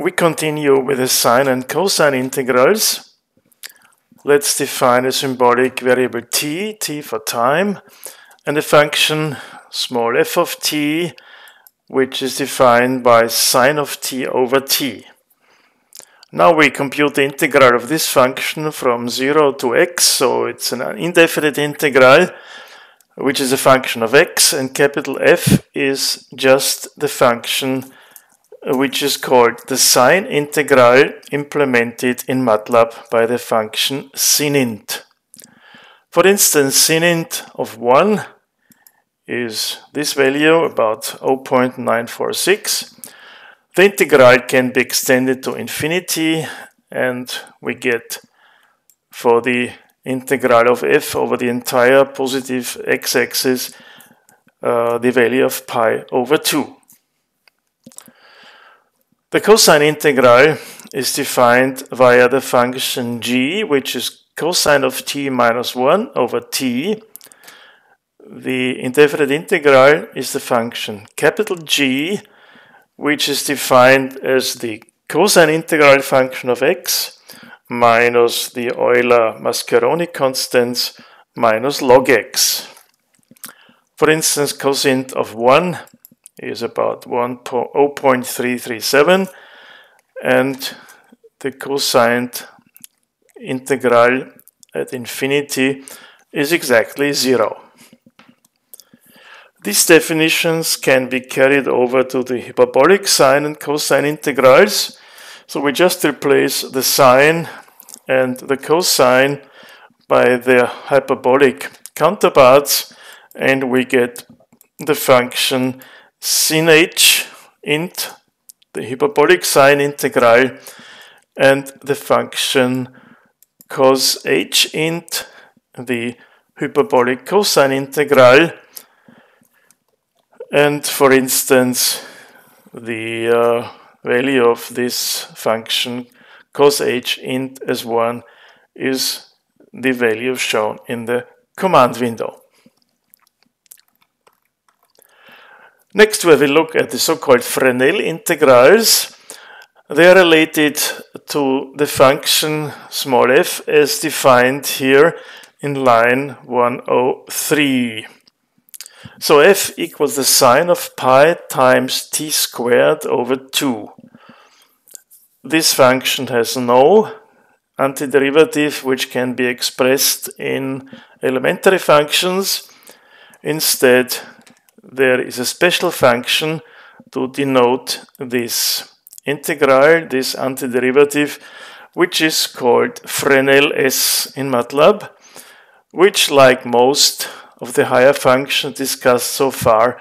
we continue with the sine and cosine integrals. Let's define a symbolic variable t, t for time, and a function small f of t, which is defined by sine of t over t. Now we compute the integral of this function from 0 to x, so it's an indefinite integral, which is a function of x, and capital F is just the function which is called the sine integral implemented in MATLAB by the function sinint. For instance, sinint of 1 is this value, about 0.946. The integral can be extended to infinity, and we get for the integral of f over the entire positive x-axis uh, the value of pi over 2. The cosine integral is defined via the function g, which is cosint of t minus 1 over t. The indefinite integral is the function capital G, which is defined as the cosine integral function of x minus the Euler-Mascheroni constants minus log x. For instance, cosine of 1 is about 0.337 and the cosine integral at infinity is exactly zero. These definitions can be carried over to the hyperbolic sine and cosine integrals. So we just replace the sine and the cosine by their hyperbolic counterparts and we get the function sin h int, the hyperbolic sine integral, and the function cos h int, the hyperbolic cosine integral. And for instance, the uh, value of this function cos h int as 1 is the value shown in the command window. Next, we a look at the so-called Fresnel integrals. They are related to the function small f as defined here in line 103. So f equals the sine of pi times t squared over 2. This function has no antiderivative which can be expressed in elementary functions. Instead, there is a special function to denote this integral, this antiderivative, which is called Fresnel S in MATLAB, which, like most of the higher functions discussed so far,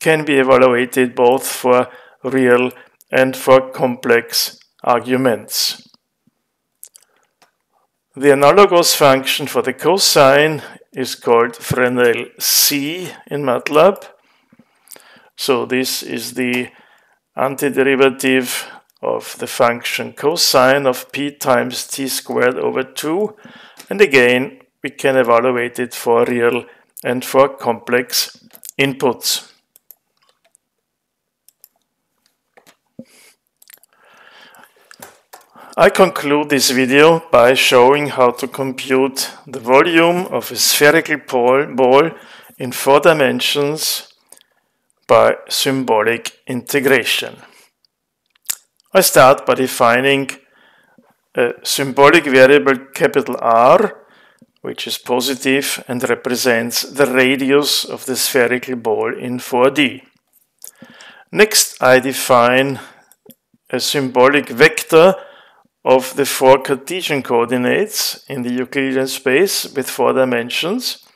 can be evaluated both for real and for complex arguments. The analogous function for the cosine is called Fresnel C in MATLAB. So this is the antiderivative of the function cosine of p times t squared over 2. And again, we can evaluate it for real and for complex inputs. I conclude this video by showing how to compute the volume of a spherical ball in four dimensions by symbolic integration. I start by defining a symbolic variable capital R, which is positive and represents the radius of the spherical ball in 4D. Next, I define a symbolic vector of the four Cartesian coordinates in the Euclidean space with four dimensions.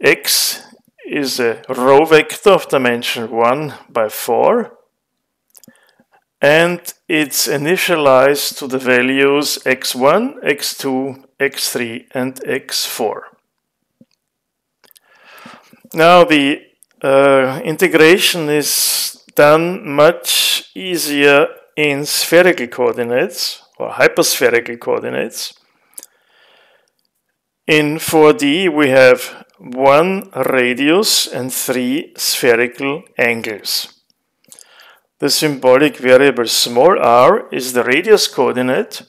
x is a row vector of dimension 1 by 4 and it's initialized to the values x1, x2, x3 and x4. Now the uh, integration is done much easier in spherical coordinates or hyperspherical coordinates. In 4D we have one radius and three spherical angles. the symbolic variable small r is the radius coordinate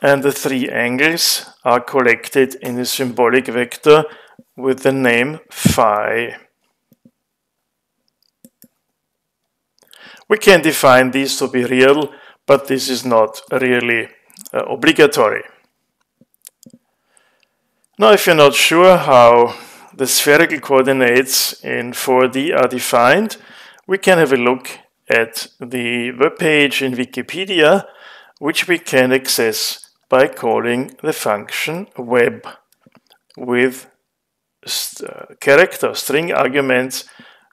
and the three angles are collected in a symbolic vector with the name phi. We can define these to be real, but this is not really uh, obligatory. Now, if you're not sure how the spherical coordinates in 4D are defined, we can have a look at the web page in Wikipedia, which we can access by calling the function web with st uh, character string arguments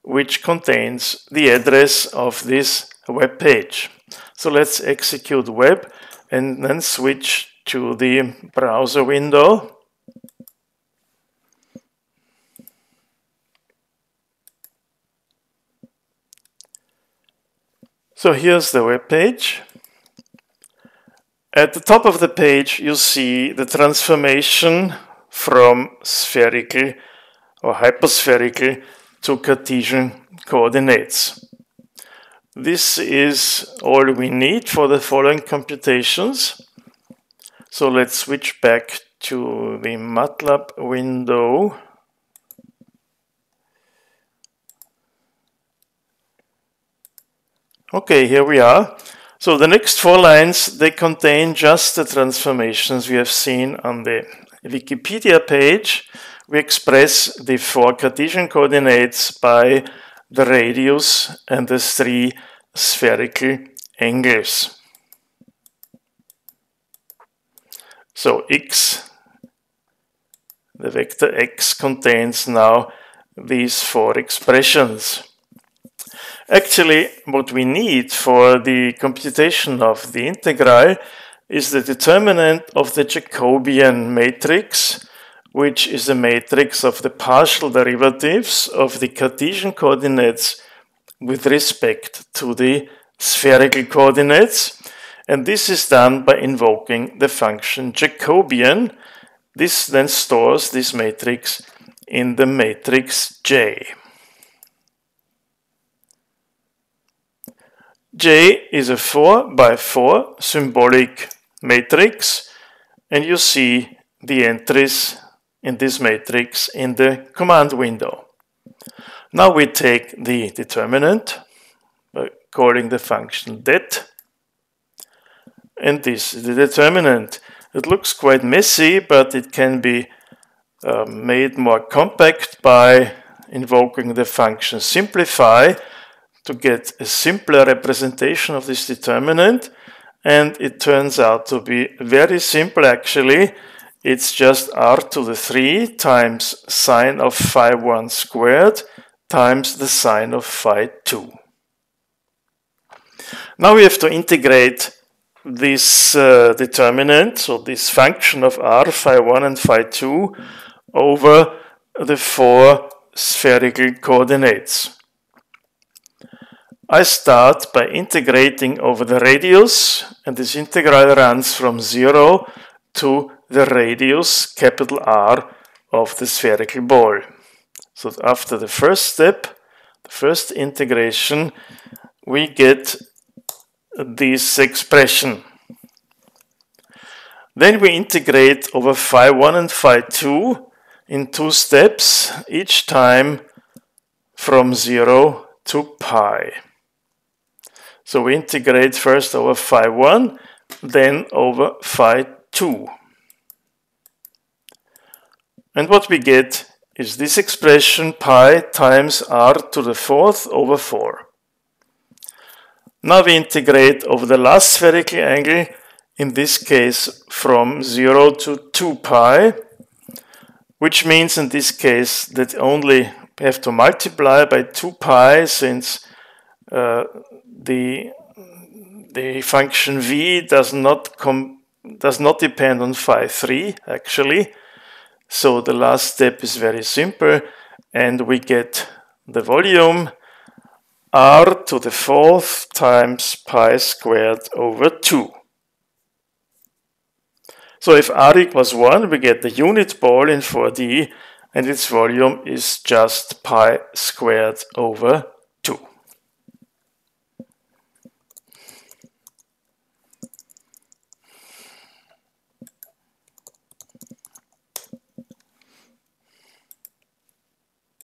which contains the address of this web page. So let's execute web and then switch to the browser window. So here's the web page. At the top of the page, you see the transformation from spherical or hyperspherical to Cartesian coordinates. This is all we need for the following computations. So let's switch back to the MATLAB window. Okay, here we are. So the next four lines, they contain just the transformations we have seen on the Wikipedia page. We express the four Cartesian coordinates by the radius and the three spherical angles. So x, the vector x contains now these four expressions. Actually, what we need for the computation of the integral is the determinant of the Jacobian matrix, which is a matrix of the partial derivatives of the Cartesian coordinates with respect to the spherical coordinates. And this is done by invoking the function Jacobian. This then stores this matrix in the matrix J. J is a 4 by 4 symbolic matrix and you see the entries in this matrix in the command window. Now we take the determinant by calling the function det and this is the determinant. It looks quite messy but it can be uh, made more compact by invoking the function simplify to get a simpler representation of this determinant. And it turns out to be very simple actually. It's just r to the 3 times sine of phi 1 squared times the sine of phi 2. Now we have to integrate this uh, determinant, so this function of r, phi 1 and phi 2, over the four spherical coordinates. I start by integrating over the radius, and this integral runs from 0 to the radius, capital R, of the spherical ball. So after the first step, the first integration, we get this expression. Then we integrate over phi 1 and phi 2 in two steps, each time from 0 to pi. So we integrate first over phi 1, then over phi 2. And what we get is this expression pi times r to the fourth over 4. Now we integrate over the last spherical angle, in this case from 0 to 2 pi, which means in this case that only have to multiply by 2 pi since uh, the the function v does not com does not depend on phi 3 actually. So the last step is very simple and we get the volume r to the fourth times pi squared over 2 so if r equals 1 we get the unit ball in 4d and its volume is just pi squared over